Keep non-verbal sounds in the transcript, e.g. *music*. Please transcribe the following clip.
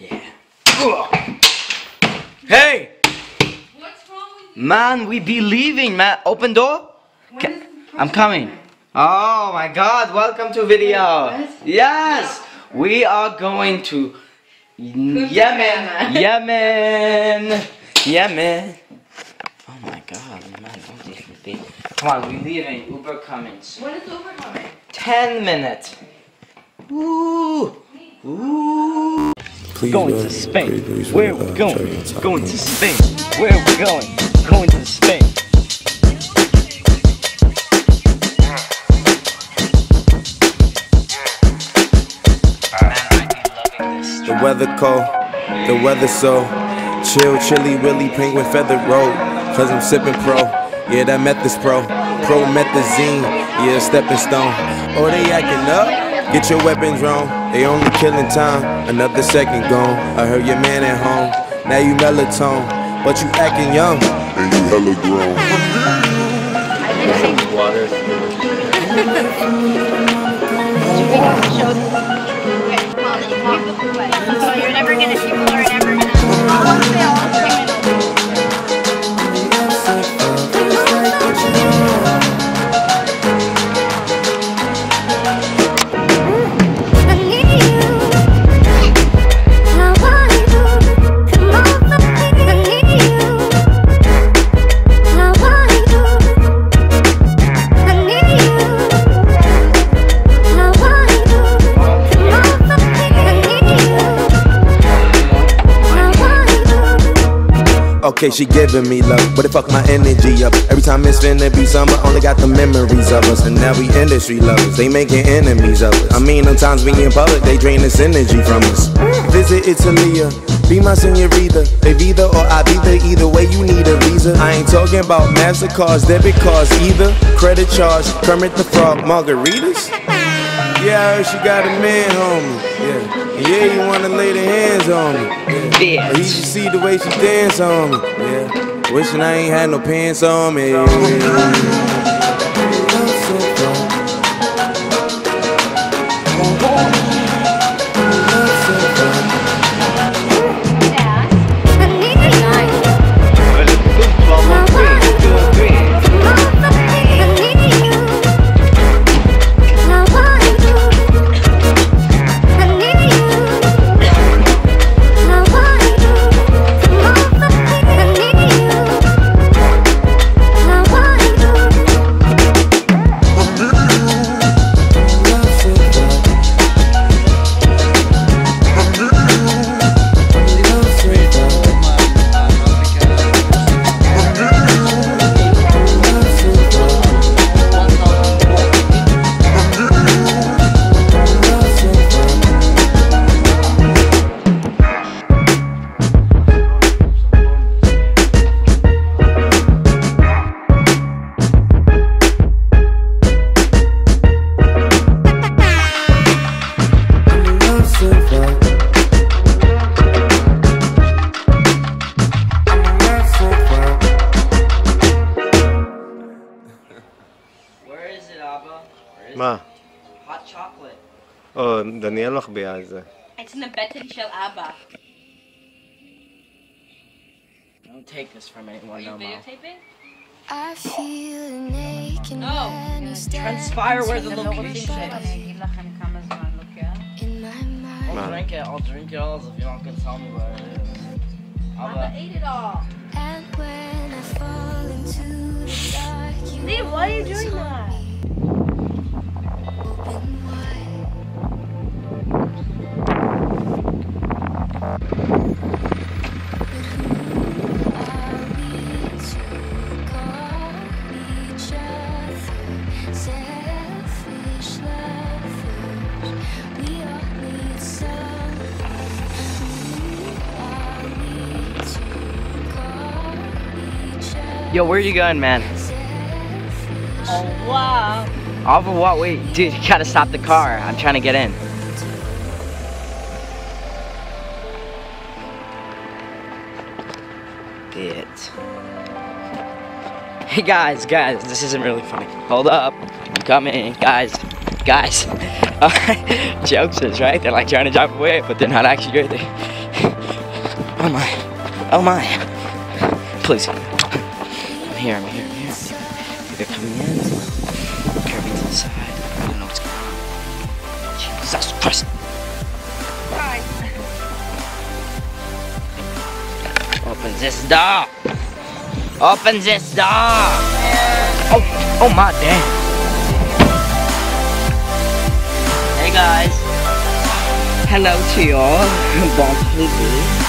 Yeah. Hey! What's wrong with Man, we be leaving, man. Open door? you? I'm coming. Oh my god, welcome to video. Yes! We are going to Yemen. *laughs* Yemen. Yemen. Oh my god, man, don't leave me be. Come on, we leaving. Uber coming. When is Uber coming? 10 minutes. Ooh. Ooh. Please Going to Spain. please, Where we going? Going to Spain. Where we going? Going to Spain. The weather cold, the weather so chill, chilly, willy, penguin feather road. Cause I'm sipping pro, yeah, that meth is pro. Promethazine, yeah, stepping stone. Oh, they acting up? Get your weapons wrong. They only killing time, another second gone. I heard your man at home, now you melatonin, but you acting young. and you hella grown. So you're never gonna, people are Okay, she giving me love, but it fuck my energy up. Every time it's finna be summer, only got the memories of us. And now we industry lovers, they making enemies of us. I mean, sometimes we in public, they drain this energy from us. Visit Italia, uh, be my senorita. Evita or Ibiza, either way you need a visa. I ain't talking about MasterCards, debit cards either. Credit charge, Kermit the Frog, margaritas. Yeah, I heard she got a man, homie. Yeah, yeah, you wanna lay the hands on me. Yeah. He should see the way she dance on me. Yeah. Wishing I ain't had no pants on me. Where *laughs* מה? it? Hot chocolate. או, דניאל מחביאה את זה. It's in the bed של אבא. Don't take this from Are anyone, you no, Mom. videotaping? I feel an ache in No. when you stand Transpire where the אתם לא רוצים location שאני is. אגיד לכם כמה זמן לוקח? in my mind. I'll drink it, I'll drink it all if you don't can tell me where it is. אבא Abba. ate it all. And when I fall into the dark, you Steve, why are you doing that? Yo, where are you going, man? Oh, wow. Off of what? Wait, dude, you gotta stop the car. I'm trying to get in. It. Hey guys, guys, this isn't really funny. Hold up, I'm coming, guys, guys. *laughs* Jokes is right. They're like trying to drive away, but they're not actually there. *laughs* Oh my. Oh my. Please. Here, I'm here, I'm here. They're coming in. Curving to the side. I don't know what's going on. Jesus Christ. Open this door. Open this door. Oh, oh my damn. Hey guys. Hello to y'all. Bon appetit.